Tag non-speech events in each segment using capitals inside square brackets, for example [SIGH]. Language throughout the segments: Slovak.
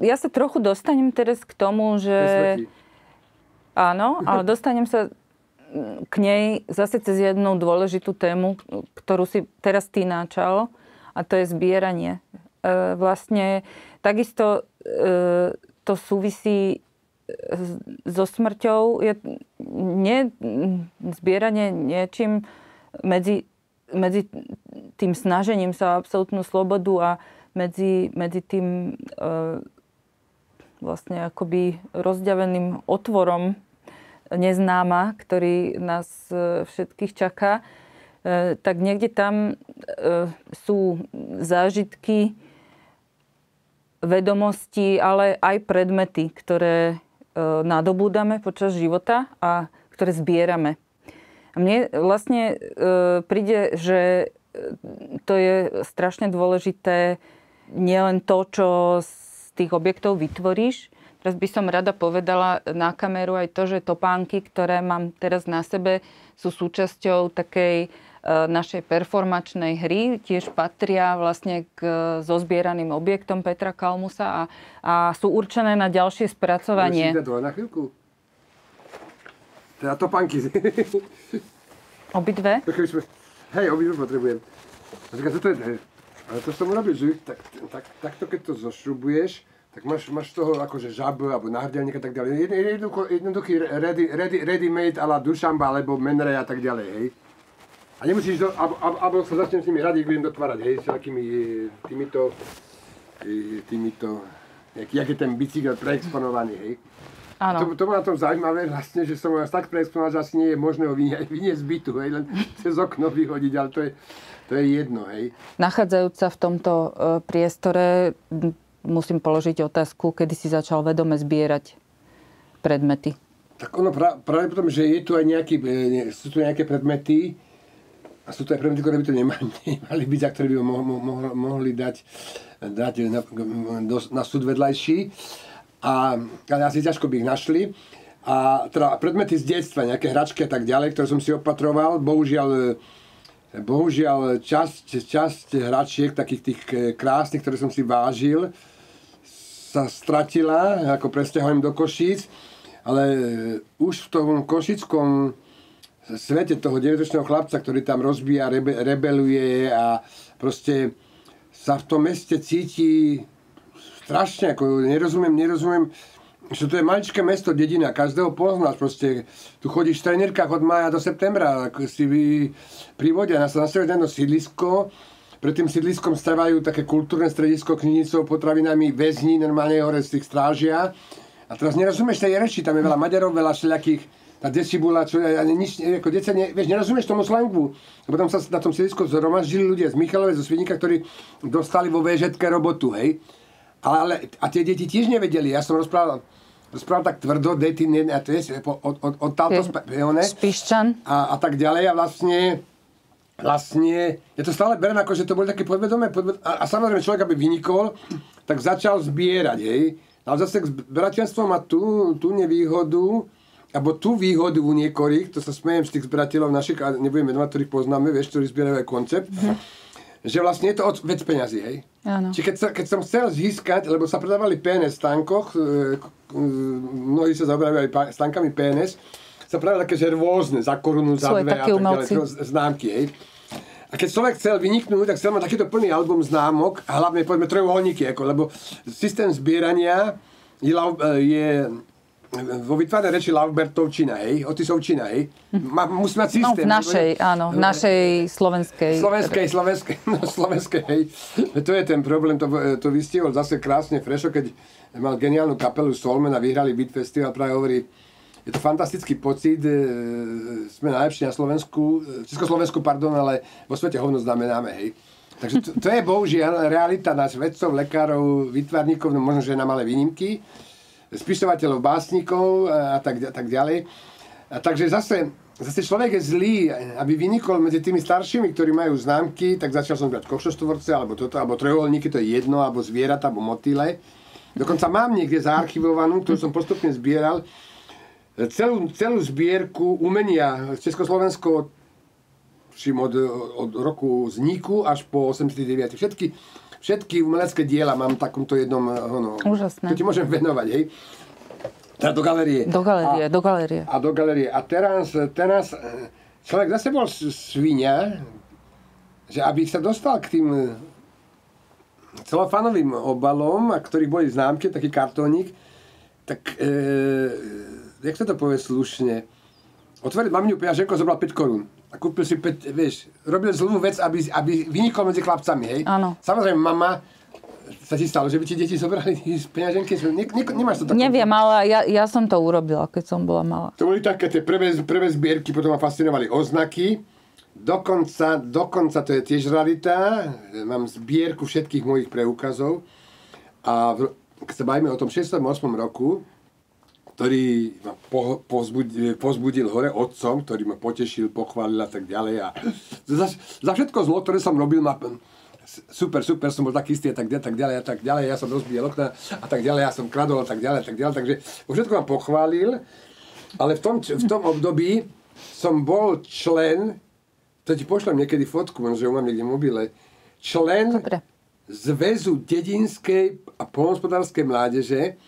ja sa trochu dostanem teraz k tomu, že... Áno, ale dostanem sa k nej zase cez jednu dôležitú tému, ktorú si teraz ty načal, a to je zbieranie. E, vlastne takisto e, to súvisí so smrťou. Je, nie, zbieranie niečím medzi, medzi tým snažením sa o absolútnu slobodu a medzi, medzi tým e, vlastne akoby rozďaveným otvorom neznáma, ktorý nás e, všetkých čaká, e, tak niekde tam e, sú zážitky, vedomosti, ale aj predmety, ktoré nadobúdame počas života a ktoré zbierame. A mne vlastne príde, že to je strašne dôležité nielen to, čo tých objektov vytvoríš, Teraz by som rada povedala na kameru aj to, že topánky, ktoré mám teraz na sebe, sú súčasťou takej e, našej performačnej hry. Tiež patria vlastne k zozbieraným objektom Petra Kalmusa a, a sú určené na ďalšie spracovanie. na chvíľku? Teda topánky. [LAUGHS] Obidve? Hej, obidve potrebujem. Napríklad toto je, ale to som urobil, že tak, tak, takto keď to zošrubuješ, tak máš, máš toho akože žab alebo náhrdelník a tak ďalej. Jednoducho, jednoduchý ready, ready, ready made ala Dušamba alebo Menre a tak ďalej, hej. A nemusíš, do, alebo, alebo sa začnem s nimi radi, budem dotvárať, hej, s takými týmito, týmito, jak, jak je ten bicykel preexponovaný, hej. Áno. To, to má na tom zaujímavé vlastne, že som ho tak preexponoval, že asi nie je možné ho vyniesť [LAUGHS] z bytu, hej, len cez okno vyhodiť, ale to je, to je jedno, hej. Nachádzajúca v tomto uh, priestore musím položiť otázku, kedy si začal vedome zbierať predmety. Tak ono pra, práve potom, že je tu aj nejaký, e, sú tu nejaké predmety a sú tu aj predmety, ktoré by to nemali, [LAUGHS] nemali byť a ktoré by mo, mo, mo, mohli dať, dať na, na súd vedľajší. A, ale asi ťažko by ich našli. A teda predmety z detstva, nejaké hračky a tak ďalej, ktoré som si opatroval, bohužiaľ bohužiaľ časť, časť hračiek, takých tých e, krásnych, ktoré som si vážil, sa stratila, ako presťahujem do Košíc, ale e, už v tom košickom svete toho 9 chlapca, ktorý tam rozbíja, rebe, rebeluje a proste sa v tom meste cíti strašne, ako nerozumiem, nerozumiem, že to je maličké mesto, dedina, každého poznáš, proste tu chodíš v trenírkach od mája do septembra, si vy pri vode, na jedno sídlisko, pred tým sídliskom stavajú také kultúrne stredisko knižnicou, potravinami, väzni, normálne hore z tých strážia. A teraz nerozumieš tej reči, tam je veľa Maďarov, veľa všelijakých, tá decibula, čo ja, nič, ako deca, ne, vieš, nerozumieš tomu slangu. Lebo tam sa na tom sídlisku zhromaždili ľudia z Michalovej, zo Svidníka, ktorí dostali vo VŽ robotu, hej. Ale, a tie deti tiež nevedeli, ja som rozprával, rozprával tak tvrdo, deti, ne, a to je od, od, od, od táto Spiščan. A, a tak ďalej a vlastne vlastne, ja to stále berem ako, že to boli také podvedomé, podvedomé a, a samozrejme človek, aby vynikol, tak začal zbierať, hej. Ale zase zberateľstvo má tú, tú nevýhodu, alebo tú výhodu u niekorých, to sa smejem z tých zberateľov našich, a nebudem menovať, ktorých poznáme, vieš, ktorí zbierajú aj koncept, mm-hmm. že vlastne je to od, vec peňazí, hej. Áno. Čiže keď, sa, keď som chcel získať, lebo sa predávali PNS v stánkoch, e, e, mnohí sa zaoberajú aj stánkami PNS, sa predávali také, že rôzne, za korunu, za dve a tak ďalej, známky, hej. A keď človek chcel vyniknúť, tak chcel mať takýto plný album známok a hlavne povedzme trojuholníky, ako, lebo systém zbierania je, je vo vytváranej reči Laubertovčina, hej, Otisovčina, hej. Ma, musí mať systém. No, v našej, áno, v našej slovenskej. Slovenskej, slovenskej, [LAUGHS] no, slovenskej, hej. To je ten problém, to, to vystihol zase krásne Frešo, keď mal geniálnu kapelu Solmen a vyhrali Beat Festival, práve hovorí, je to fantastický pocit, e, sme najlepší na Slovensku, e, Československu, pardon, ale vo svete hovno znamenáme, hej. Takže to, to je bohužiaľ realita nás vedcov, lekárov, vytvarníkov, no možno, že na malé výnimky, spisovateľov, básnikov a tak, a tak ďalej. A takže zase, zase človek je zlý, aby vynikol medzi tými staršími, ktorí majú známky, tak začal som brať košostvorce, alebo toto, alebo trojuholníky, to je jedno, alebo zvieratá, alebo motýle. Dokonca mám niekde zaarchivovanú, ktorú som postupne zbieral, celú, celú zbierku umenia Československo od, od roku vzniku až po 89. Všetky všetky umelecké diela mám v takomto jednom, ono, Úžasné. to ti môžem venovať, hej. Teda do galerie. Do galerie, a, do galerie. A do galerie. A teraz, teraz eh, človek zase bol svinia, že aby sa dostal k tým eh, celofánovým obalom, a ktorých boli známky, taký kartónik, tak, e, jak sa to povie slušne, otvoril maminu peňaženko, zobral 5 korún. A kúpil si 5, vieš, robil zlú vec, aby, aby vynikol medzi chlapcami, hej? Áno. Samozrejme, mama, sa ti stalo, že by ti deti zobrali [LAUGHS] z peňaženky? Nie, nie, nemáš to také? Neviem, ale ja, ja som to urobila, keď som bola malá. To boli také tie prvé, prvé zbierky, potom ma fascinovali oznaky. Dokonca, dokonca to je tiež rarita. Mám zbierku všetkých mojich preukazov. A v, keď sa bavíme o tom 68. roku, ktorý ma po, pozbudil, pozbudil hore otcom, ktorý ma potešil, pochválil a tak ďalej. A za, za všetko zlo, ktoré som robil, ma super, super, som bol taký istý a tak ďalej, tak ďalej, a tak ďalej, ja som rozbíjal okna a tak ďalej, ja som kradol a tak ďalej, a tak ďalej, takže všetko ma pochválil, ale v tom, v tom období som bol člen, to ti pošlem niekedy fotku, že ju mám niekde v mobile, člen Dobre. Zväzu dedinskej a polnospodárskej mládeže,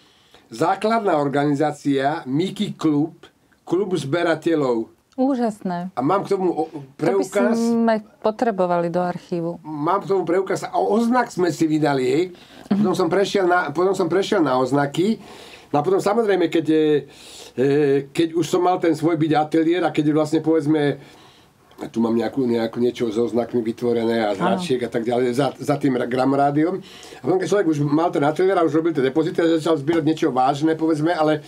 základná organizácia Mickey Klub, klub zberateľov. Úžasné. A mám k tomu o- To by preukaz, sme potrebovali do archívu. mám k tomu preukaz a oznak sme si vydali, hej. Potom som prešiel na, potom som prešiel na oznaky. No a potom samozrejme, keď, e, e, keď už som mal ten svoj byť ateliér a keď vlastne povedzme tu mám nejakú, nejakú niečo so znakmi vytvorené a značiek a tak ďalej za, za tým gramorádiom. A potom keď človek už mal ten ateliér a už robil tie depozity a začal zbierať niečo vážne, povedzme, ale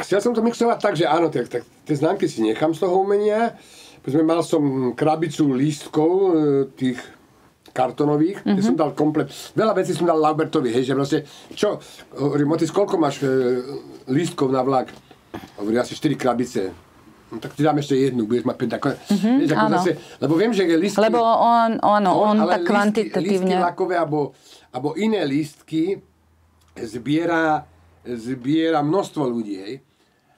chcel som to mixovať tak, že áno, tak, tak tie známky si nechám z toho umenia. Povedzme, mal som krabicu lístkov e, tých kartonových, mm-hmm. kde som dal komplet, veľa vecí som dal Laubertovi, hej, že vlastne, čo, hovorím, Otis, koľko máš e, lístkov na vlak? Hovorí, asi 4 krabice. No, tak ti dám ešte jednu, budeš mať 5 ako, mm-hmm, vieš, ako áno. zase, lebo viem, že lístky... Lebo on, on, on, ale tak lístky- kvantitatívne. Lístky lakové alebo, alebo iné lístky zbiera, zbiera množstvo ľudí, hej.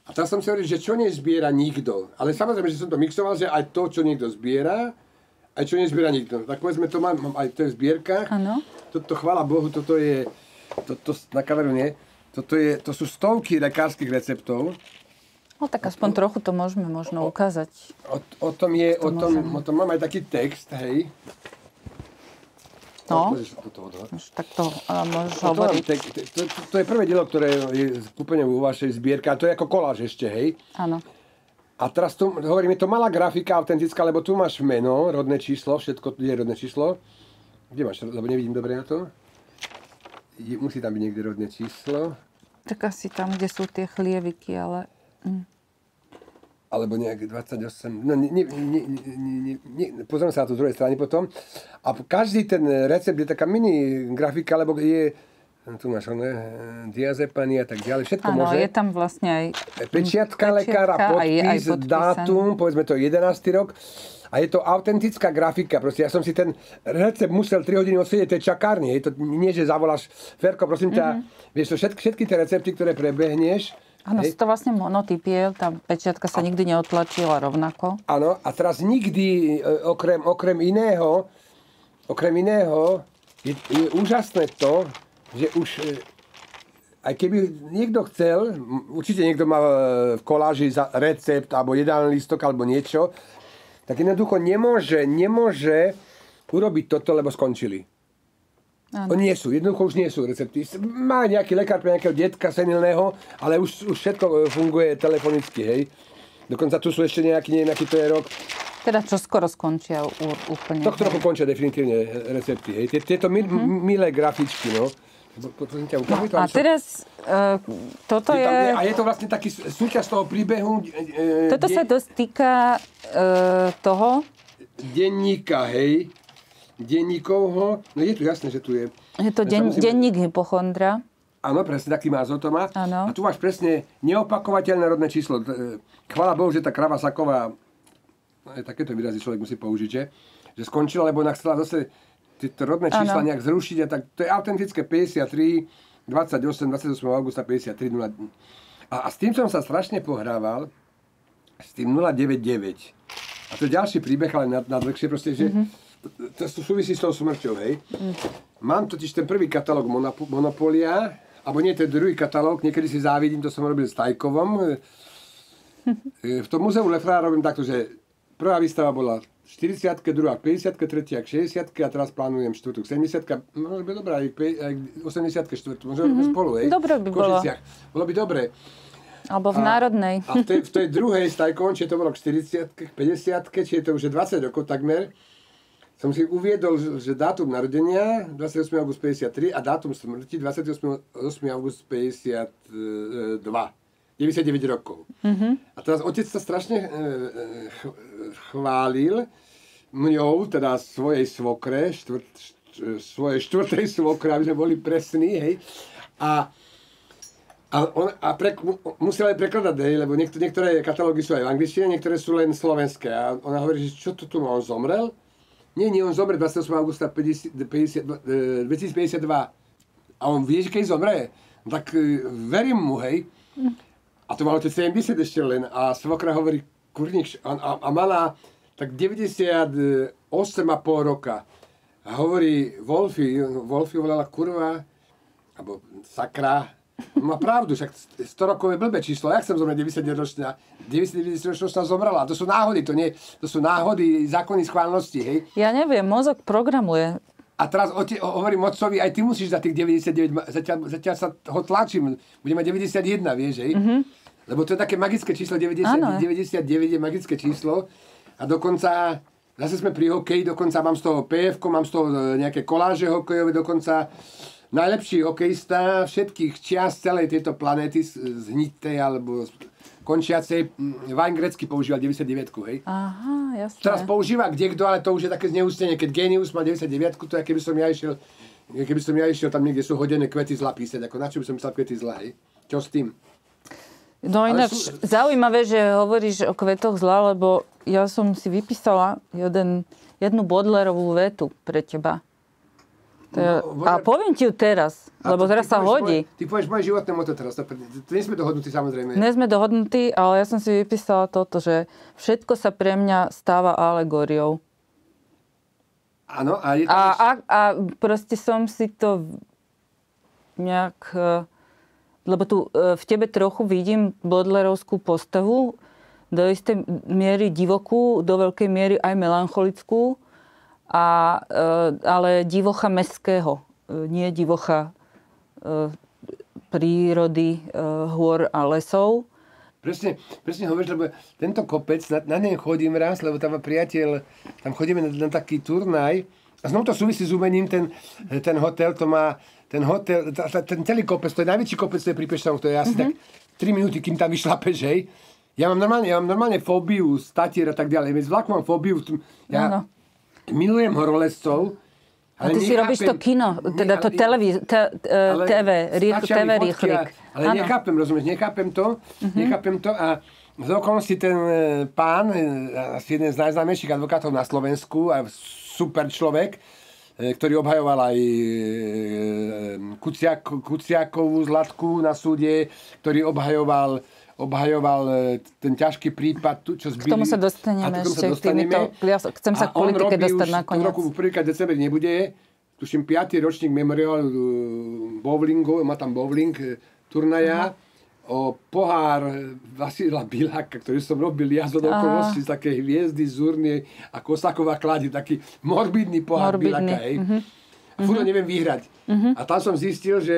A teraz som si hovoril, že čo nezbiera nikto. Ale samozrejme, že som to mixoval, že aj to, čo niekto zbiera, aj čo nezbiera nikto. Tak povedzme, to mám, mám aj to je v zbierkach. Áno. Toto, chvála Bohu, toto je, toto na kameru nie, toto je, to sú stovky lekárskych receptov. No tak aspoň trochu to môžeme možno ukázať. O, o tom je, o tom, môžeme. o tom mám aj taký text, hej. No, takto uh, môžeš No to, hovoriť. to, to, to je prvé dielo, ktoré je kúpené vo vašej zbierke, a to je ako koláž ešte, hej. Áno. A teraz tu, hovorím, je to malá grafika autentická, lebo tu máš meno, rodné číslo, všetko je rodné číslo. Kde máš, lebo nevidím dobre na to. Je, musí tam byť niekde rodné číslo. Tak asi tam, kde sú tie chlieviky, ale... alebo nejak 28, no ne, ne, ne, ne, ne, ne, pozriem sa na to z druhej strany potom. A každý ten recept je taká mini grafika, lebo je, tu máš oné, diazepany a tak ďalej, všetko Áno, môže. je tam vlastne aj... Pečiatka lekára, Pečiatka, aj- podpis, aj dátum, povedzme to je 11. rok. A je to autentická grafika. Proste ja som si ten recept musel 3 hodiny odsedieť tej čakárni. Je to nie, že zavoláš, Ferko, prosím ťa, Mhm. vieš, to všetky, všetky tie recepty, ktoré prebehneš, Áno, sú to vlastne monotypie, tá pečiatka sa nikdy neotlačila rovnako. Áno, a teraz nikdy, e, okrem, okrem iného, okrem iného, je, je úžasné to, že už, e, aj keby niekto chcel, určite niekto má e, v koláži za recept, alebo jedálny listok, alebo niečo, tak jednoducho nemôže, nemôže urobiť toto, lebo skončili. Áno. Nie sú, jednoducho už nie sú recepty. Má nejaký lekár pre nejakého detka senilného, ale už, už všetko e, funguje telefonicky, hej. Dokonca tu sú ešte nejaký, neviem, aký to je rok. Teda čo skoro skončia úplne. Tohto roku končia definitívne recepty, hej. Tie- Tieto mil, mm-hmm. milé grafičky, no. To, A teraz uh, toto je je... a je to vlastne taký sú- súčasť toho príbehu e, Toto sa de- dosť týka uh, toho, denníka, hej. Denníkovho. No je tu jasné, že tu je. je to den, musím- denník hypochondra. Áno, presne taký názov to má. Áno. A tu máš presne neopakovateľné rodné číslo. E, Chvála Bohu, že tá krava Saková, aj takéto výrazy človek musí použiť, že? Že skončila, lebo ona chcela zase tieto rodné čísla Áno. nejak zrušiť. A tak, to je autentické 53, 28, 28 augusta 53, 0. A, a s tým som sa strašne pohrával, s tým 099. A to je ďalší príbeh, ale na, na dlhšie proste, že Mhm. To súvisí s tou smrťou, hej. Mm. Mám totiž ten prvý katalóg Monop- Monopolia, alebo nie, ten druhý katalóg, niekedy si závidím, to som robil s Tajkovom. E, v tom muzeu Lefra robím takto, že prvá výstava bola 40 druhá 50 tretia 60 a teraz plánujem štvrtú 70 možno by dobrá aj, aj 80 štvrtú, možno mm-hmm. spolu, hej. Dobre by bolo. Bolo by dobre. Alebo v a, Národnej. A v tej, v tej druhej s Tajkom, či je to bolo k 40 50 či je to už 20 rokov takmer, som si uviedol, že dátum narodenia 28. august 53 a dátum smrti 28. 8. august 52. 99 rokov. Mm-hmm. A teraz otec sa strašne e, e, chválil mňou, teda svojej svokre, štvrt, svojej štvrtej svokre, aby sme boli presní, hej. A a, on, a pre, musel aj prekladať, hej, lebo niektor, niektoré katalógy sú aj v angličtine, niektoré sú len slovenské. A ona hovorí, že čo to tu on zomrel? Nie, nie, on zomrel 28. augusta 50, 50, 2052. A on vie, že keď zomre, tak e, verím mu, hej. A to malo 70 ešte len. A svokra hovorí, kurník, a, a, a mala tak 98,5 roka. A hovorí Wolfi, Wolfi volala kurva, alebo sakra, má pravdu, však 100 rokov je blbé číslo. Jak som zomrel 90 ročná? 90 ročná zomrela. To sú náhody, to, nie, to sú náhody, zákony schválnosti, hej? Ja neviem, mozog programuje. A teraz o te, hovorím otcovi, aj ty musíš za tých 99, zatiaľ, zatiaľ sa ho tlačím, bude mať 91, vieš, hej? Mm-hmm. Lebo to je také magické číslo, 90, 99 je magické číslo. A dokonca, zase sme pri hokeji, dokonca mám z toho pf mám z toho e, nejaké koláže hokejové, dokonca najlepší hokejista všetkých čias celej tejto planéty zhnitej alebo končiacej. Vajn Grecky používal 99 hej. Aha, jasne. Teraz používa kde kto, ale to už je také zneústenie. Keď Genius má 99 to je keby som ja išiel keby som ja išiel tam niekde sú hodené kvety zla písať, ako na čo by som myslel kvety zla, hej? Čo s tým? No ináč sú... zaujímavé, že hovoríš o kvetoch zla, lebo ja som si vypísala jeden, jednu Bodlerovú vetu pre teba. No, a poviem ti ju teraz, lebo ty, teraz sa hodí. Moje, ty povieš moje životné moto teraz. To, nie sme dohodnutí samozrejme. Nie sme dohodnutí, ale ja som si vypísala toto, že všetko sa pre mňa stáva alegóriou. Áno. A, je to a, a, a proste som si to nejak... E, lebo tu e, v tebe trochu vidím bodlerovskú postavu, do istej miery divokú, do veľkej miery aj melancholickú a, e, ale divocha mestského, e, nie divocha e, prírody, hôr a lesov. Presne, presne hovoríš, lebo tento kopec, na, na nej chodím raz, lebo tam má priateľ, tam chodíme na, na taký turnaj a znovu to súvisí s umením, ten, ten hotel, to má, ten hotel, ten celý kopec, to je najväčší kopec, to je pri Pešťanoch, to je asi mm-hmm. tak 3 minúty, kým tam vyšlapeš, hej. Ja mám normálne, ja mám normálne fóbiu z Tatier a tak ďalej. Z vlaku mám fóbiu. Ja, no, no milujem horolezcov, ale ty si robíš to kino, teda to televíz, te, uh, TV, rýchlo, TV rýchlik. Ale ano. nechápem, rozumieš, nechápem to, uh-huh. nechápem to a z okolností ten e, pán, e, asi jeden z najznámejších advokátov na Slovensku a super človek, ktorý obhajoval aj Kuciak, Kuciakovú zlatku na súde, ktorý obhajoval obhajoval e, ten ťažký prípad, čo zbili. K tomu sa dostaneme a ešte. Sa dostaneme. Týmito, ja chcem sa k politike dostať nakoniec. roku prvýkrát december nebude, tuším 5. ročník memoriálu e, bowlingu, má tam bowling, e, turnaja. Uh-huh o pohár Vasila Biláka, ktorý som robil ja z okolností z takej hviezdy z urny a Kosáková kladí, taký morbidný pohár morbidný. Biláka. Hej. Uh-huh. A furt uh-huh. neviem vyhrať. Uh-huh. A tam som zistil, že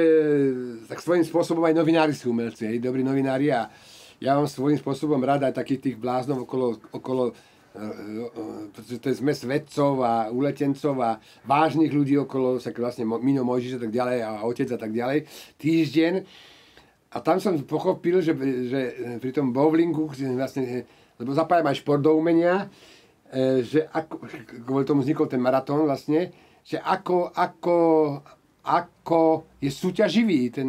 tak svojím spôsobom aj novinári sú umelci, hej, dobrí novinári a ja mám svojím spôsobom rád aj takých tých bláznov okolo, okolo e, e, pretože to je zmes vedcov a uletencov a vážnych ľudí okolo, sa vlastne Mino Mojžiš a tak ďalej a otec a tak ďalej, týždeň. A tam som pochopil, že, že pri tom bowlingu, vlastne, lebo zapájam aj šport do umenia, e, že ako, kvôli tomu vznikol ten maratón vlastne, že ako, ako, ako je súťaživý ten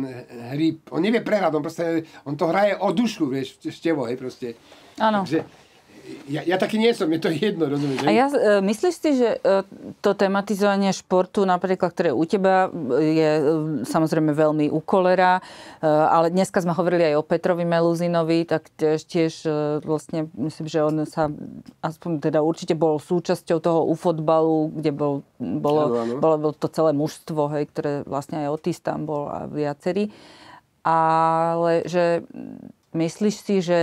hríb. On nevie prehrať, on, proste, on to hraje o dušu, vieš, števo, hej, proste. Áno. Takže ja, ja taký nie som, je to jedno, rozumieš? A ja, e, myslíš si, že e, to tematizovanie športu, napríklad, ktoré u teba je e, samozrejme veľmi u kolera, ale dneska sme hovorili aj o Petrovi Meluzinovi, tak tiež, tiež vlastne myslím, že on sa aspoň teda určite bol súčasťou toho u fotbalu, kde bol, bolo, ano, ano. Bolo, bolo to celé mužstvo, hej, ktoré vlastne aj Otis tam bol a viacerí. Ale že myslíš si, že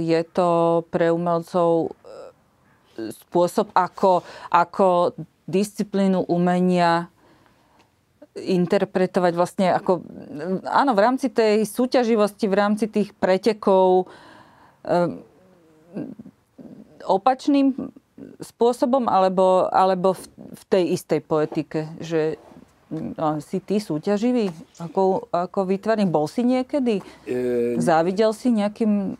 je to pre umelcov eh, spôsob, ako, ako disciplínu umenia interpretovať vlastne ako, áno, v rámci tej súťaživosti, v rámci tých pretekov um, opačným spôsobom, alebo, alebo v, v tej istej poetike, že no, si ty súťaživý ako, ako výtvarník? Bol si niekedy? E... Závidel si nejakým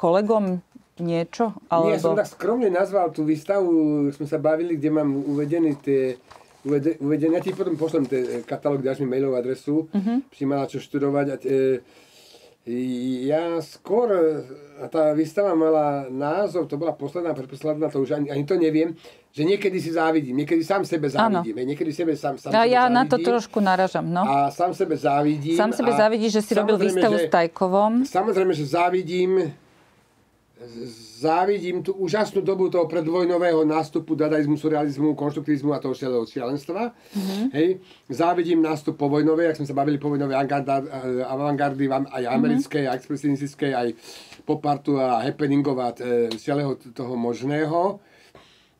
kolegom niečo? Alebo... Nie, som tak skromne nazval tú výstavu, sme sa bavili, kde mám uvedené tie uvedené, ja ti potom pošlem ten katalóg, dáš mi mailovú adresu, uh-huh. si mala čo študovať. A, e, ja skôr, a tá výstava mala názov, to bola posledná, predposledná, to už ani, ani to neviem, že niekedy si závidím, niekedy sám sebe závidím, ano. niekedy sebe sám, sám a sebe ja závidím, na to trošku naražam, no. A sám sebe závidím. Sám sebe závidíš, že si robil výstavu že, s Tajkovom. Samozrejme, že závidím závidím tú úžasnú dobu toho predvojnového nástupu dadaizmu, surrealizmu, konštruktivizmu a toho celého šialenstva. Mm-hmm. Hej. Závidím nástup povojnovej, ak sme sa bavili povojnovej avantgardy, aj americkej, mm-hmm. aj expresionistickej, aj popartu a happeningov a e, celého toho možného.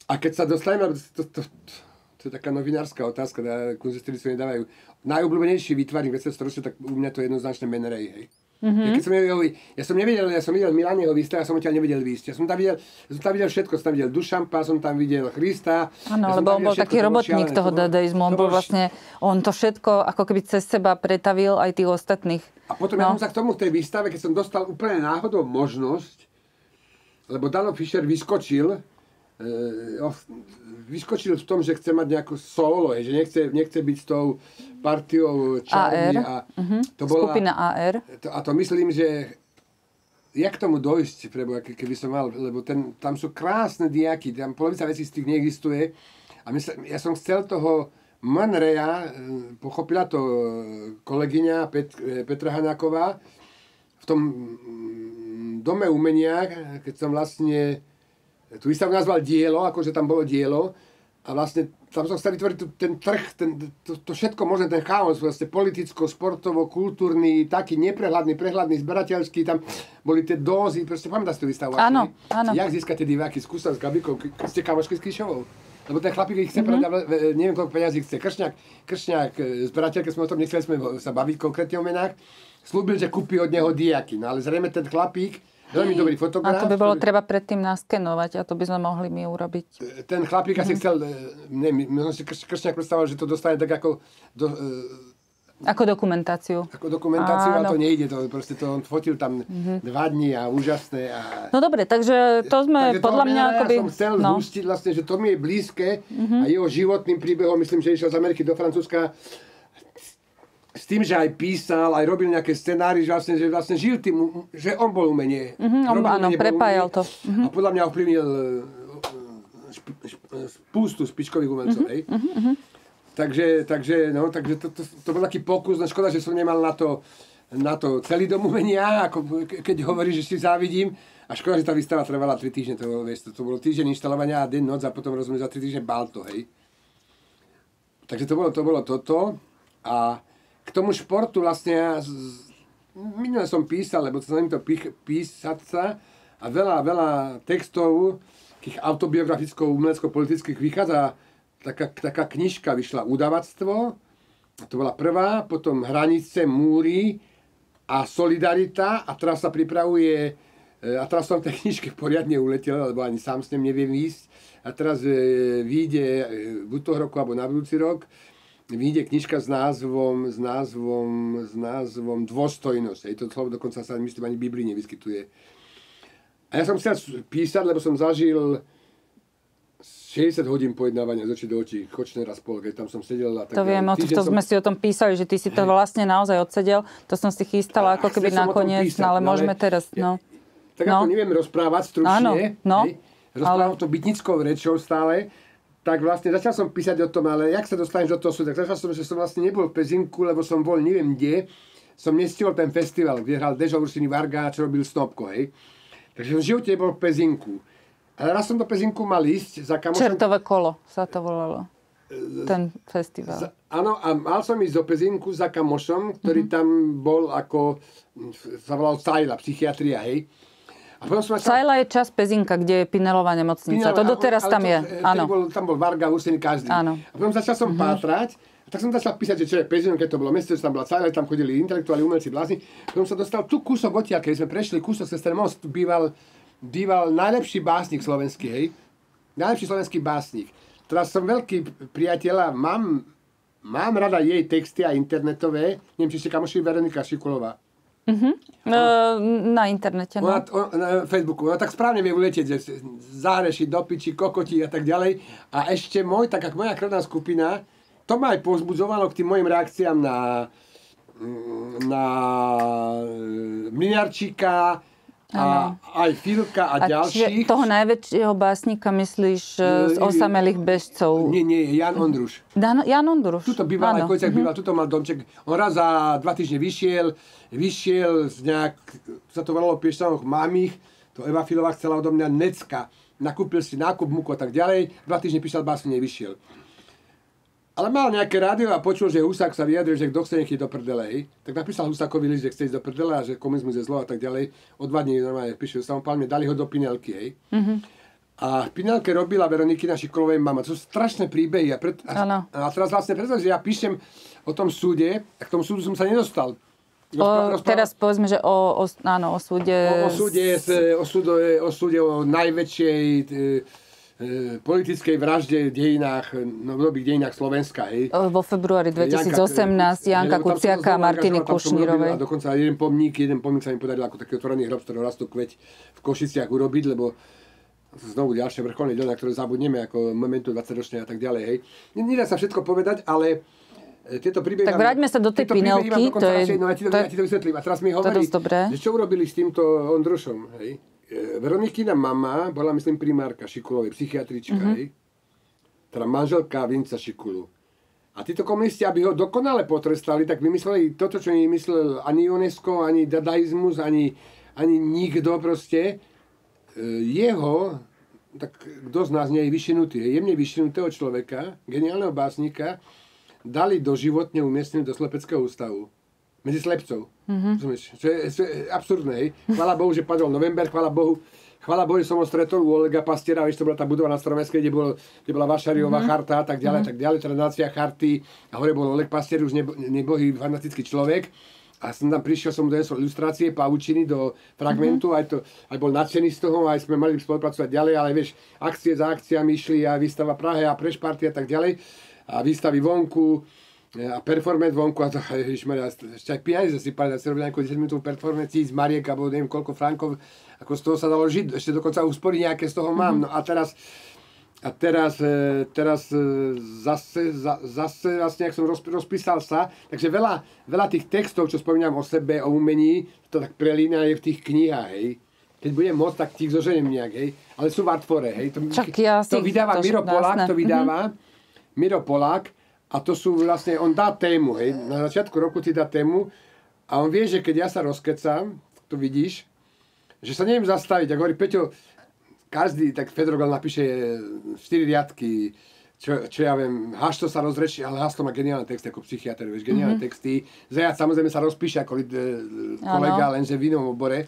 A keď sa dostaneme, to, to, to, to je taká novinárska otázka, kunzistici nedávajú. Najobľúbenejší výtvarník 20. storočia, tak u mňa to je jednoznačne Ray, hej. Mm-hmm. Keď som jeho, ja som nevedel, ja som videl Milan jeho výstav, ja som odtiaľ nevedel výsť. Ja som tam videl, ja som tam videl všetko, som tam videl Dušampa, som tam videl Christa. Áno, ja lebo on bol taký robotník toho dadaizmu, on bol vlastne, on to všetko ako keby cez seba pretavil aj tých ostatných. A potom no. ja som sa k tomu v tej výstave, keď som dostal úplne náhodou možnosť, lebo Dano Fischer vyskočil, vyskočil v tom, že chce mať nejakú solo, že nechce, nechce byť s tou partiou. AR. A uh-huh. to bola, Skupina AR. To, a to myslím, že jak tomu dojsť, prebo, keby som mal, lebo ten, tam sú krásne diaky, tam polovica vecí z tých neexistuje. A mysl, ja som chcel toho Manreja, eh, pochopila to kolegyňa Pet, eh, Petra Hanáková, v tom mm, dome umenia, keď som vlastne tu výstavu nazval dielo, akože tam bolo dielo a vlastne tam som chcel vytvoriť ten trh, ten, to, to všetko možné, ten chaos, vlastne politicko, sportovo, kultúrny, taký neprehľadný, prehľadný, zberateľský, tam boli tie dózy, proste pamätáš tú výstavu? Áno, áno. Jak získate diváky, skúsa s Gabikou, ste kamošky s Klišovou? Lebo ten chlapík ich chce mm-hmm. predať, neviem koľko peniazí chce. Kršňák, Kršňák, e, zberateľ, keď sme o tom nechceli sme sa baviť konkrétne o menách, slúbil, že kúpi od neho diaky. No ale zrejme ten chlapík, Veľmi dobrý fotograf. A to by bolo ktorý... treba predtým naskenovať a to by sme mohli my urobiť. E, ten chlapík mm-hmm. asi mhm. chcel, e, ne, my si Kršňák predstavoval, že to dostane tak ako do, uh, ako dokumentáciu. Ako dokumentáciu Áno. a to nejde. To, proste to on fotil tam mm-hmm. dva dní a úžasné. A... No dobre, takže to sme takže podľa mňa akoby... Ja som chcel no. zhustiť vlastne, že to mi je blízke mm-hmm. a jeho životným príbehom, myslím, že išiel z Ameriky do Francúzska s tým, že aj písal, aj robil nejaké scenári, že vlastne, že vlastne žil tým, že on bol umenie. Mm-hmm, on, áno, umenie, prepájal umenie, to. Mm-hmm. A podľa mňa ovplyvnil e, šp, šp, spústu špičkových umelcov. Mm-hmm, mm-hmm. Takže, takže, no, takže to, to, to bol taký pokus, no škoda, že som nemal na to, na to celý dom umenia, ako keď hovorí, že si závidím. A škoda, že tá výstava trvala 3 týždne, to, vieš, to, to bolo týždeň inštalovania a deň, noc a potom rozumiem, za 3 týždne bal to, hej. Takže to bolo, to bolo toto. A k tomu športu vlastne ja minule som písal, lebo sa to písať sa a veľa, veľa textov takých autobiograficko-umelecko-politických vychádza taká, taká knižka, vyšla Udavactvo, to bola prvá, potom Hranice, múry a Solidarita a teraz sa pripravuje e, a teraz som v tej knižke poriadne uletel, lebo ani sám s ním neviem ísť a teraz e, vyjde e, buď toho roku alebo na budúci rok vyjde knižka s názvom, s názvom, s názvom Dôstojnosť. Hej, to slovo dokonca sa, myslím, ani v Biblii nevyskytuje. A ja som chcel písať, lebo som zažil 60 hodín pojednávania z očí do očí, chočné raz pol, keď tam som sedel. A tak to viem, to, to som... sme si o tom písali, že ty si to vlastne naozaj odsedel. To som si chystala ako keby nakoniec, písať, no ale môžeme teraz. No tak No. ako neviem rozprávať stručne, Áno, no, hej, rozprávam ale- to bytnickou rečou stále, tak vlastne začal som písať o tom, ale jak sa dostaneš do toho súdu, tak začal som, že som vlastne nebol v Pezinku, lebo som bol neviem kde, som nestihol ten festival, kde hral Dežo Ursini Varga, čo robil Snopko, hej. Takže som v živote nebol v Pezinku. Ale raz som do Pezinku mal ísť za kamošom. Čertové kolo sa to volalo. Ten festival. Za, áno, a mal som ísť do Pezinku za kamošom, ktorý Mhm. tam bol ako, sa volal Sajla, psychiatria, hej. A som začal- Sajla je čas Pezinka, kde je Pinelová nemocnica. To ale- doteraz tam to- je. e, Áno. Bol, tam bol Varga, Husin, každý. Áno. A potom začal som pátrať, a tak som začal písať, že čo je Pezin, keď to bolo mesto, že tam bola Sajla, tam chodili intelektuáli, umelci, blázni. Potom sa dostal tu kúsok odtiaľ, keď sme prešli kúsok cez ten most, býval, býval najlepší básnik slovenský, hej. Najlepší slovenský básnik. Teraz som veľký priateľ a mám, mám rada jej texty a internetové. Neviem, či ste kamoši Veronika Šikulová. E, na internete, no. Ona, on, na Facebooku, ona tak správne vie uletieť, že zahreši, dopiči, kokoti a tak ďalej. A ešte môj, tak ako moja krvná skupina, to ma aj pozbudzovalo k tým mojim reakciám na, mm, na e, Mlinarčíka a aj Filka a, A ďalších. toho najväčšieho básnika myslíš e, z E, osamelých bežcov? Nie, nie, Jan Ondruš. Dan, Jan Ondruš. Tuto býval, aj Áno. Kojcek býval, tuto mal domček. On raz za dva týždne vyšiel, vyšiel z nejak, sa to volalo piešťanoch mamých, to Eva Filová chcela odo mňa necka. Nakúpil si nákup, muku a tak ďalej, dva týždne písal básne, nevyšiel. Ale mal nejaké rádio a počul, že Husák sa vyjadril, že kto chce nech do prdele, hej. Tak napísal Husákovi list, že chce ísť do prdele a že komunizmus je zlo a tak ďalej. O dva dní normálne píše, samopálne dali ho do Pinelky, hej. A v Pinelke robila Veronikina Šikolovej mama. To sú strašné príbehy. A, pred, a, a teraz vlastne predstav, že ja píšem o tom súde, a k tomu súdu som sa nedostal. O, Rozpra- rozprávam- teraz povedzme, že o, o, áno, o súde... o, o súde, s- o, súde, o súde o najväčšej e, politickej vražde v dejinách, no, v nových dejinách Slovenska. Hej. o, vo februári 2018 Janka lebo tam som Kuciaka a Martiny Kušnírovej. A dokonca jeden pomník, jeden pomník sa mi podaril ako taký otvorený hrob, z ktorého rastú kveť v Košiciach urobiť, lebo znovu ďalšie vrcholné dielo, na ktoré zabudneme, ako momentu 20 ročné a tak ďalej. Hej. Nedá sa všetko povedať, ale e, tieto príbehy... Tak vráťme sa do tej Pinelky, to je- radšej- No ja ti to, to ja ti to vysvetlím. A teraz mi hovorí, že čo urobili s týmto Ondrušom, hej. E, Veronikina mama bola, myslím, primárka Šikulovej, psychiatrička, Mhm. hej. Teda manželka Vinca Šikulu. A títo komunisti, aby ho dokonale potrestali, tak vymysleli toto, čo nevymyslel ani UNESCO, ani dadaizmus, ani, ani nikto proste. E, Jeho, tak kto z nás nie je vyšinutý, jemne vyšinutého človeka, geniálneho básnika, dali doživotne umiestniť do slepeckého ústavu. Medzi slepcov. Mm-hmm. Čo, je, čo je absurdné, hej. Chvála Bohu, že padol november, chvála Bohu, chvála Bohu, že som ho stretol u Olega Pastiera, vieš, to bola tá budova na Stromeskej, kde, bol, kde bola Vašariová mm-hmm. charta a tak ďalej, mm-hmm. tak ďalej, tradácia charty a hore bol Oleg Pastier, už nebo, nebohý, fanatický človek. A som tam prišiel, som mu donesol ilustrácie, pavučiny do fragmentu, mm-hmm. aj, to, aj bol nadšený z toho, aj sme mali spolupracovať ďalej, ale vieš, akcie za akciami išli a výstava Prahe a prešparty a tak ďalej. A výstavy vonku, a performance vonku a to, ježišmaria, ešte aj peniaze si pali, si robili nejakú 10 minútovú performance, tisíc mariek, alebo neviem koľko frankov, ako z toho sa dalo žiť, ešte dokonca úspory nejaké z toho mám, no a teraz, a teraz, e, teraz e, zase, za, zase vlastne, ak som roz, rozpísal sa, takže veľa, veľa tých textov, čo spomínam o sebe, o umení, to tak prelína je v tých knihách, hej. Keď budem môcť, tak tých zoženiem nejak, hej. Ale sú v Artfore, hej. To, Čak ja to si- vydáva to- Miro. Polák, to vydáva. Miro Polák a to sú vlastne, on dá tému, hej, na začiatku roku ti dá tému a on vie, že keď ja sa rozkecam, to vidíš, že sa neviem zastaviť, ako hovorí Peťo, každý, tak Fedrogal napíše 4 riadky, čo, čo ja viem, Hašto sa rozrečí, ale Hašto má geniálne texty ako psychiatr, vieš, geniálne mm-hmm. texty. Zajac samozrejme sa rozpíše ako lid, e, kolega, Áno. lenže v inom obore.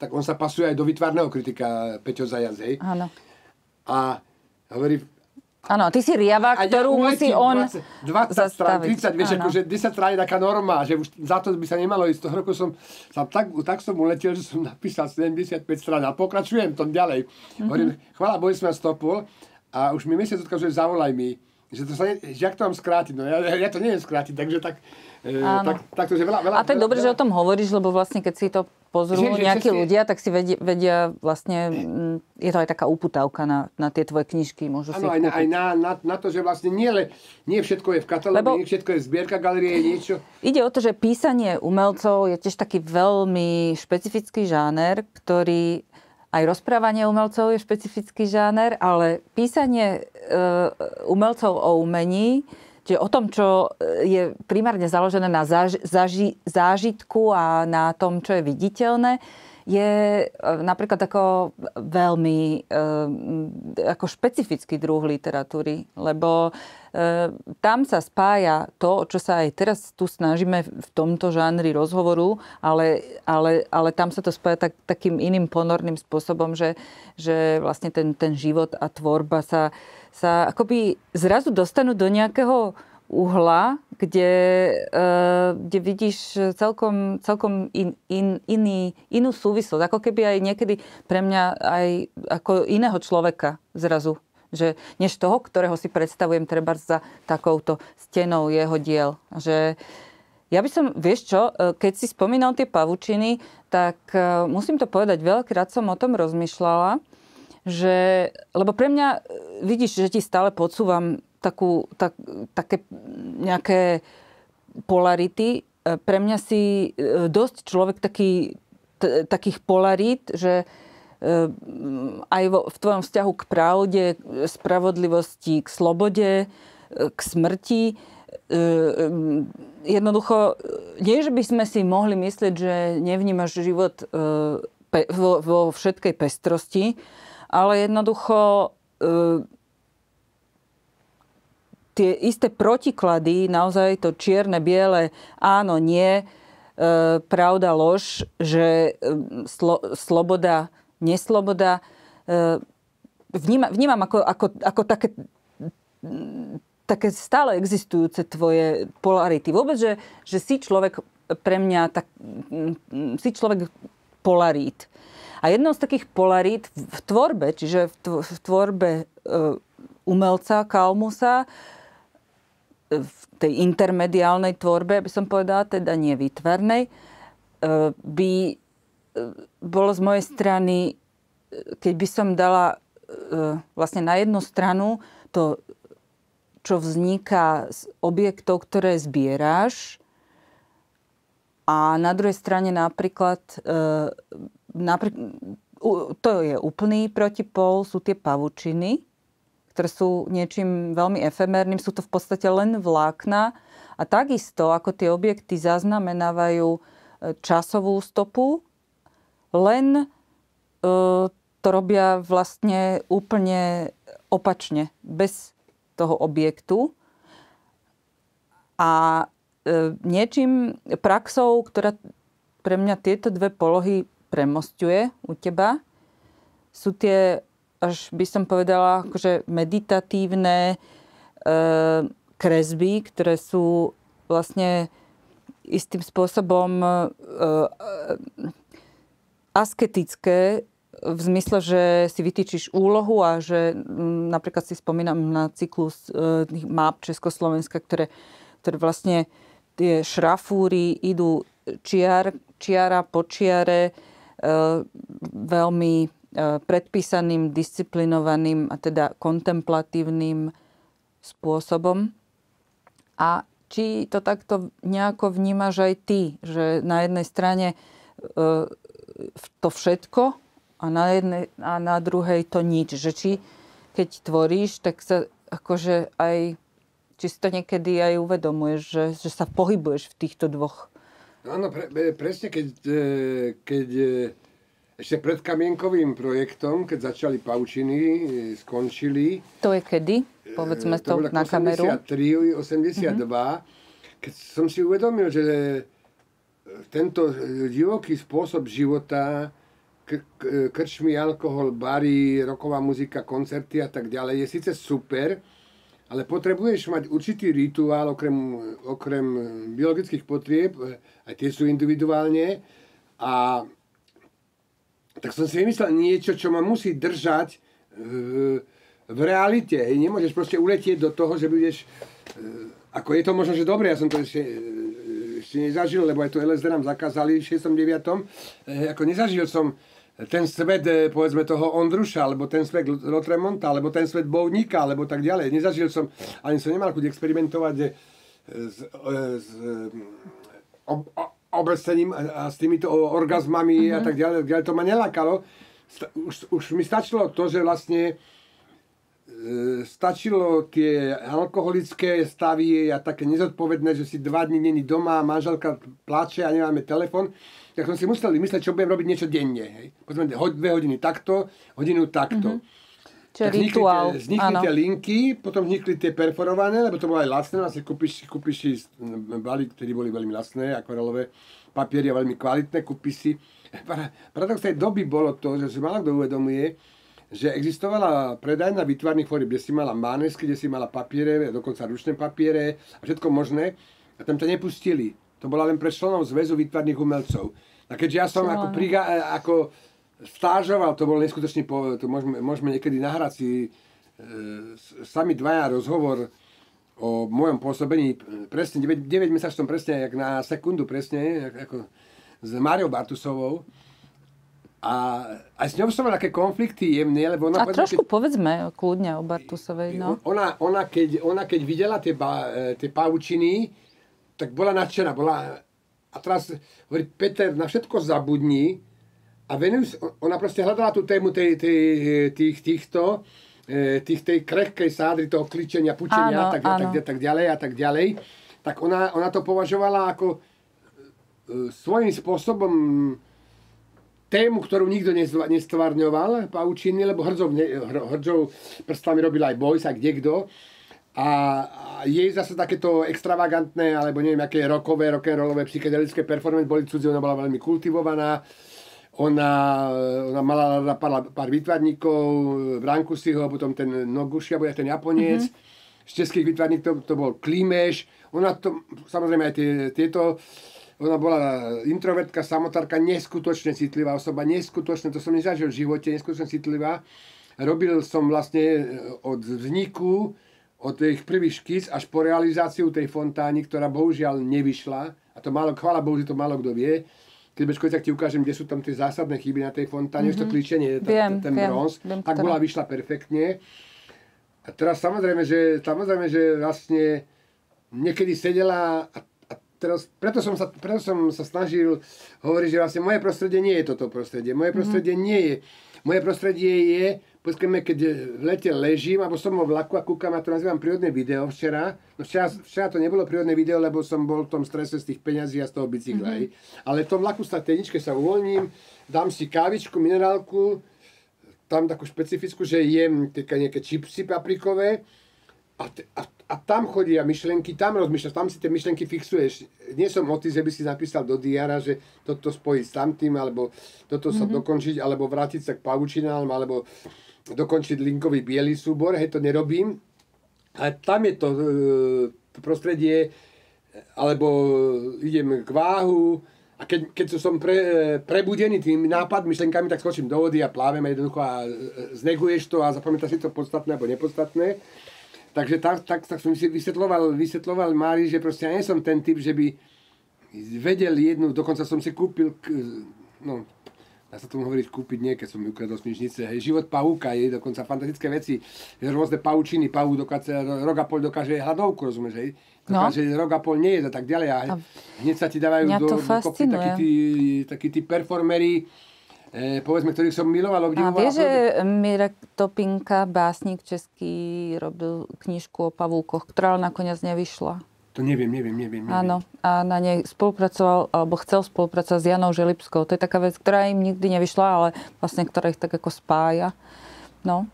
Tak on sa pasuje aj do vytvárneho kritika Peťo Zajac, hej. Áno. A hovorí, Áno, ty si riava, a ja ktorú musí uletím on 20, 20 strán, zastaviť. 30, vieš, akože 10 strán je taká norma, že už za to by sa nemalo ísť. Toho roku som, som tak, tak som uletel, že som napísal 75 strán a pokračujem tom ďalej. Mm-hmm. Hovorím, chvála Bohu, som ja stopol a už mi mesiac odkazuje, zavolaj mi. že, to sa ne, že jak to mám skrátiť, no ja, ja to neviem skrátiť, takže tak, e, tak, tak to, že veľa, veľa, A to je dobré, že o tom hovoríš, lebo vlastne keď si to pozrú že, že nejakí že ľudia, tak si vedia, vedia vlastne, mm, je to aj taká uputávka na, na tie tvoje knižky, môžu ano, si aj, na, aj na, na, na, to, že vlastne nie, le, nie všetko je v katalógu, lebo nie všetko je v zbierka galerie, niečo. Ide o to, že písanie umelcov je tiež taký veľmi špecifický žáner, ktorý aj rozprávanie umelcov je špecifický žáner, ale písanie e, umelcov o umení, čiže o tom, čo je primárne založené na záži, zážitku a na tom, čo je viditeľné, je e, napríklad ako veľmi e, ako špecifický druh literatúry, lebo e, tam sa spája to, čo sa aj teraz tu snažíme v tomto žánri rozhovoru, ale, ale, ale tam sa to spája tak, takým iným ponorným spôsobom, že, že vlastne ten, ten život a tvorba sa, sa akoby zrazu dostanú do nejakého uhla, kde, uh, kde vidíš celkom, celkom in, in, iný, inú súvislosť. Ako keby aj niekedy pre mňa aj ako iného človeka zrazu. Že, než toho, ktorého si predstavujem treba za takouto stenou jeho diel. Že, ja by som, vieš čo, e, keď si spomínal tie pavučiny, tak uh, musím to povedať, veľakrát som o tom rozmýšľala, že, lebo pre mňa, vidíš, že ti stále podsúvam takú, tak, také nejaké polarity. E, pre mňa si e, dosť človek taký, t- takých polarít, že e, aj vo, v tvojom vzťahu k pravde, spravodlivosti, k slobode, k smrti. Jednoducho, nie, že by sme si mohli myslieť, že nevnímaš život vo, vo všetkej pestrosti, ale jednoducho tie isté protiklady, naozaj to čierne, biele, áno, nie, e, pravda, lož, že e, slo, sloboda, nesloboda, e, vníma, vnímam ako, ako, ako také, také stále existujúce tvoje polarity. Vôbec, že, že si človek pre mňa, tak, si človek polarít. A jednou z takých polarít v tvorbe, čiže v tvorbe umelca Kalmusa, v tej intermediálnej tvorbe, by som povedala, teda nie výtvarnej, e, by e, bolo z mojej strany, e, keď by som dala vlastne na jednu stranu to, čo vzniká z objektov, ktoré zbieráš, a na druhej strane napríklad, napríklad to je úplný protipol, sú tie pavučiny, ktoré sú niečím veľmi efemérnym, sú to v podstate len vlákna a takisto ako tie objekty zaznamenávajú e, časovú stopu, len e, to robia vlastne úplne opačne, bez toho objektu. A e, niečím, praxou, ktorá pre mňa tieto dve polohy premostuje u teba, sú tie až by som povedala, akože meditatívne e, kresby, ktoré sú vlastne istým spôsobom e, e, asketické v zmysle, že si vytýčiš úlohu a že napríklad si spomínam na cyklus e, map Československa, ktoré, ktoré vlastne tie šrafúry idú čiar, čiara po čiare veľmi E, predpísaným, disciplinovaným a teda kontemplatívnym spôsobom. A či to takto nejako vnímaš aj ty, že na jednej strane e, to všetko a na, jednej, a na druhej to nič. Že či keď tvoríš, tak sa akože aj, či si to niekedy aj uvedomuješ, že, že sa pohybuješ v týchto dvoch. Áno, pre, presne keď, e, keď ešte pred kamienkovým projektom, keď začali paučiny, e, skončili. To je kedy? Povedzme e, to, to na 83, kameru. 83, 82, mm-hmm. keď som si uvedomil, že e, tento divoký spôsob života, krčmy, alkohol, bary, roková muzika, koncerty a tak ďalej je síce super, ale potrebuješ mať určitý rituál okrem, okrem biologických potrieb, aj tie sú individuálne, a tak som si vymyslel niečo, čo ma musí držať v, v realite. Nemôžeš proste uletieť do toho, že budeš... Ako je to možno, že dobre, ja som to ešte, ešte nezažil, lebo aj to LSD nám zakázali v 69. E, ako nezažil som ten svet, povedzme, toho Ondruša, alebo ten svet Lotremonta, alebo ten svet Bovníka, alebo tak ďalej. Nezažil som, ani som nemal chuť experimentovať že s, s ob, obrstením a s týmito orgazmami mm-hmm. a tak ďalej. To ma nelákalo. Už, už mi stačilo to, že vlastne E, stačilo tie alkoholické stavy a také nezodpovedné, že si dva dní není doma, manželka plače a nemáme telefon, tak som si musel vymysleť, čo budem robiť niečo denne. Hej. Povedzme, dve hodiny takto, hodinu takto. Mm-hmm. Čiže rituál. Tie, vznikli tie linky, potom vznikli tie perforované, lebo to bolo aj lacné, vlastne kúpiš, kúpiš si balík, ktoré boli veľmi lacné, akvarelové papiery a veľmi kvalitné, kúpiš si. Paradox tej doby bolo to, že si málo kto uvedomuje, že existovala predajná výtvarných fórieb, kde si mala mánesky, kde si mala papiere, dokonca ručné papiere a všetko možné. A tam to nepustili. To bola len pre členov Zväzu výtvarných umelcov. A keďže ja som ako, priga, e, ako stážoval, to bolo neskutočne, po, to môžeme, môžeme niekedy nahrať si e, sami dvaja rozhovor o mojom pôsobení, presne 9, 9 mesačnom presne, jak na sekundu presne, ako s Máriou Bartusovou. A aj s ňou som mal také konflikty jemné, lebo ona... A trošku keď, povedzme kľudne o Bartusovej, no. Ona, ona, keď, ona keď videla tie, ba, e, tie pavučiny, tak bola nadšená, bola... A teraz hovorí, Peter, na všetko zabudni a venuj, ona proste hľadala tú tému tej, tej, tých, týchto, e, tých, tej krehkej sádry, toho kličenia, pučenia áno, tak, tak, tak, tak ďalej a tak ďalej. Tak ona, ona to považovala ako e, svojím spôsobom tému, ktorú nikto nestvárňoval, paučiny, lebo hrdzov, hrdzov prstami robil aj Boys a kde kto. A, jej zase takéto extravagantné, alebo neviem, aké rokové, rock'n'rollové, psychedelické performance boli cudzie, ona bola veľmi kultivovaná. Ona, ona mala pár, pár výtvarníkov, Brankusiho, potom ten Noguši, alebo ten Japonec. Mm-hmm. Z českých výtvarníkov to, to bol Klímeš. Ona to, samozrejme aj tie, tieto ona bola introvertka, samotárka, neskutočne citlivá osoba, neskutočne, to som nezažil v živote, neskutočne citlivá. Robil som vlastne e, od vzniku, od tých prvých škíc až po realizáciu tej fontány, ktorá bohužiaľ nevyšla. A to málo, chvála Bohu, že to málo kto vie. Keď budeš tak ti ukážem, kde sú tam tie zásadné chyby na tej fontáne, mm-hmm. to klíčenie, viem, ten viem, bronz, viem, tak bola vyšla perfektne. A teraz samozrejme, že, samozrejme, že vlastne niekedy sedela a teraz, preto, som sa, preto som sa snažil hovoriť, že vlastne moje prostredie nie je toto prostredie. Moje mhm. prostredie mm-hmm. nie je. Moje prostredie je, poďme, keď v lete ležím, alebo som vo vlaku a kúkam, a to nazývam prírodné video včera. No včera, včera to nebolo prírodné video, lebo som bol v tom strese z tých peňazí a z toho bicykla. Mm-hmm. Ale v tom vlaku sa teničke sa uvoľním, dám si kávičku, minerálku, tam takú špecifickú, že jem nejaké čipsy paprikové a, t- a a tam chodia myšlenky, tam rozmýšľaš, tam si tie myšlenky fixuješ. Nie som o že by si napísal do diara, že toto spojiť s tamtým, alebo toto sa mm-hmm. dokončiť, alebo vrátiť sa k pavučinám, alebo dokončiť linkový biely súbor, hej, to nerobím. A tam je to, e, prostredie, alebo idem k váhu, a keď, keď som pre, prebudený tým nápad, myšlenkami, tak skočím do vody a plávem jednoducho a e, zneguješ to a zapamätáš si to podstatné alebo nepodstatné. Takže tak, tak, tak som si vysvetloval, vysvetloval Mári, že proste ja nie som ten typ, že by vedel jednu, dokonca som si kúpil, no, dá sa tomu hovoriť kúpiť nie, keď som mi ukradol z knižnice, hej, život pavúka, je dokonca fantastické veci, rôzne paučiny, pavúk dokáže, rok a pol dokáže hladovku, rozumieš, hej, no. dokáže no. rok a pol nie a tak ďalej a hneď sa ti dávajú do, do kopy takí tí, takí tí performery, e, povedzme, ktorých som miloval, obdivoval. A vieš, že Mirek Topinka, básnik český, robil knižku o pavúkoch, ktorá nakoniec nevyšla. To neviem, neviem, neviem. neviem. Áno, a na nej spolupracoval, alebo chcel spolupracovať s Janou Želipskou. To je taká vec, ktorá im nikdy nevyšla, ale vlastne ktorá ich tak ako spája. No.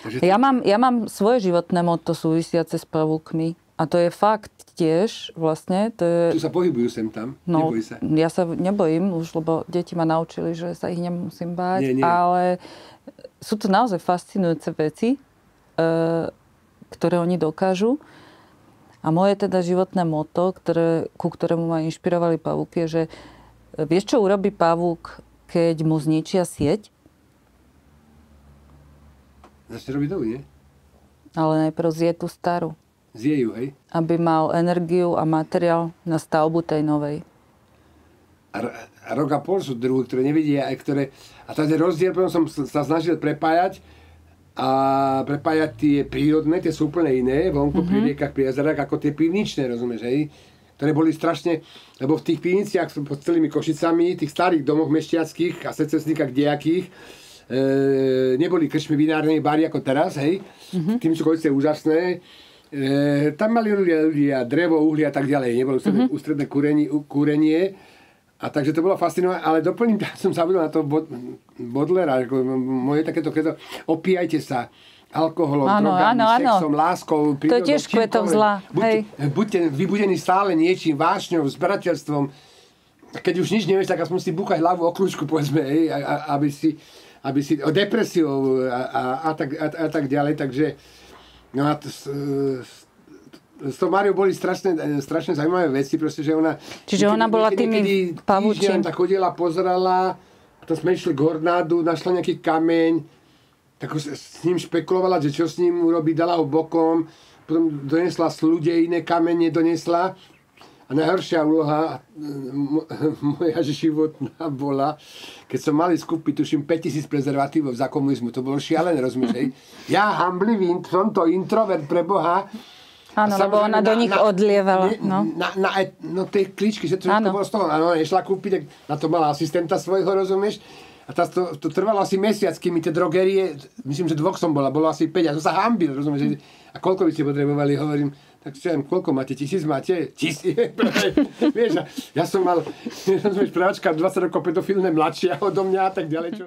Takže ja, mám, ja mám svoje životné moto súvisiace s pavúkmi. A to je fakt tiež vlastne. To je... Tu sa pohybujú sem tam, no, neboj sa. Ja sa nebojím už, lebo deti ma naučili, že sa ich nemusím báť. Nie, nie. Ale sú to naozaj fascinujúce veci, e, ktoré oni dokážu. A moje teda životné moto, ktoré, ku ktorému ma inšpirovali pavúky, je, že vieš, čo urobí pavúk, keď mu zničia sieť? Začne robiť novú, nie? Ale najprv zje tú starú. Zje ju, hej? Aby mal energiu a materiál na stavbu tej novej. A, a rok a pol sú druhy, ktoré nevidia, aj ktoré... A ten rozdiel, potom som sa snažil prepájať, a prepájať tie prírodné, tie sú úplne iné, vonku mm-hmm. pri mhm. riekach, pri jazerách, ako tie pivničné, rozumieš, hej? Ktoré boli strašne, lebo v tých pivniciach pod celými Košicami, tých starých domoch mešťackých a secesníkach dejakých, e, neboli krčmy vinárne bary ako teraz, hej? Mm-hmm. Tým sú Košice úžasné. E, tam mali ľudia, drevo, uhlie a tak ďalej, nebolo ústredné, mm-hmm. ústredné kúrenie, kúrenie a takže to bolo fascinujúce, ale doplním, som sa na to bod, Bodlera, ako moje takéto kredo, opíjajte sa alkoholom, áno, drogami, áno, sexom, áno. láskou, prírodou, To je tiež kvetov zla. Buďte, buďte vybudení stále niečím, vášňou, zberateľstvom. Keď už nič nevieš, tak aspoň si búchať hlavu o kľúčku, povedzme, hej, aby si, aby si, o depresiou a, a, a, tak, a, a tak ďalej. Takže no a to, s tou Máriou boli strašne, strašne zaujímavé veci, proste, že ona... Čiže ona bola tými pavúčim. tak chodila, pozerala, to sme išli k Hornádu, našla nejaký kameň, tak s ním špekulovala, že čo s ním urobí, dala ho bokom, potom donesla slude, iné kamene donesla. A najhoršia úloha moja životná bola, keď som mali skúpiť, tuším, 5000 prezervatívov za komunizmu. To bolo šialené, rozumieš? Ja, hamblivý, som to introvert pre Boha, Áno, lebo ona do nich na, odlievala. No. Na, na, na, no tie klíčky, že to, to bolo z toho. Áno, išla kúpiť, na to mala asistenta svojho, rozumieš? A tá, to, to trvalo asi mesiac, kým tie drogerie, myslím, že dvoch som bola, bolo asi 5, a som sa hambil, rozumieš? A koľko by ste potrebovali, hovorím, tak čo koľko máte? Tisíc máte? Tisíc? [LAUGHS] Vieš, ja som mal, [LAUGHS] rozumieš, práčka 20 rokov pedofilné mladšia odo mňa a tak ďalej, čo...